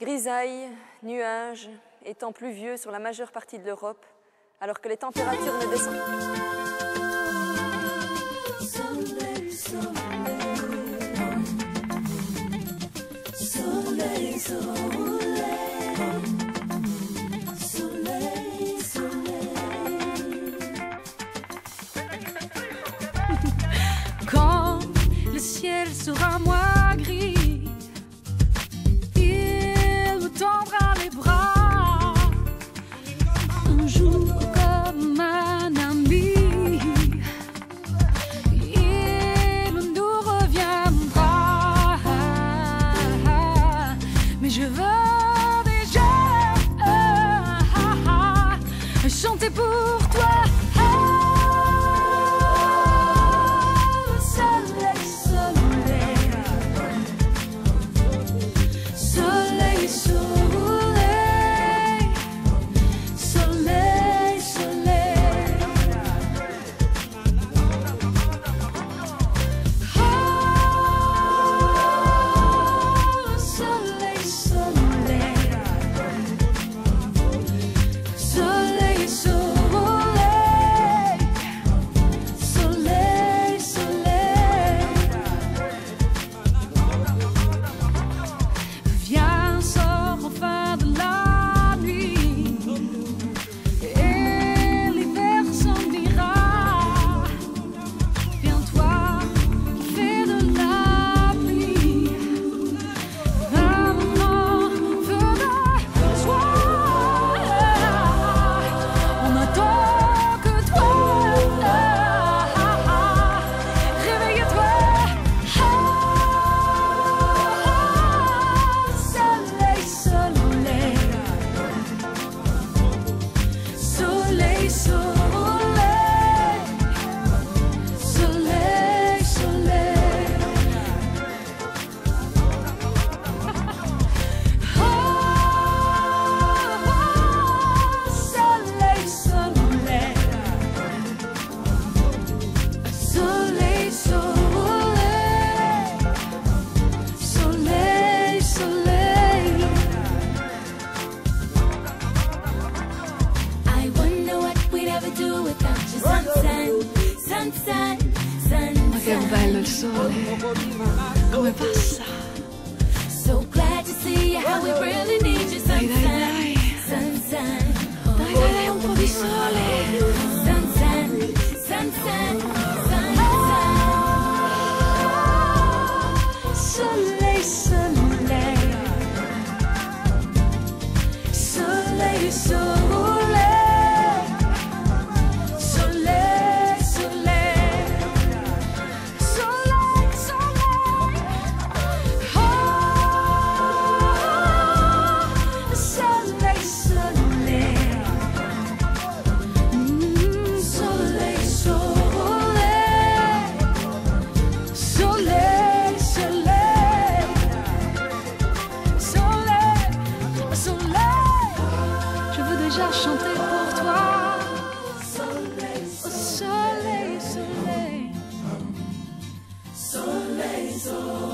Grisailles, nuages et temps pluvieux sur la majeure partie de l'Europe, alors que les températures ne descendent Soleil, soleil, soleil, soleil. Quand le ciel sera moins Je veux bello il sole, come passa. So glad to see how we really need you, Dai, dai, sunshine, dai. sunshine, Dai, dai, dai, un po' di sole. sunshine, sunshine, sunshine. Soleil, soleil, soleil, soleil. déjà chanté pour toi. Au soleil, soleil, soleil, soleil.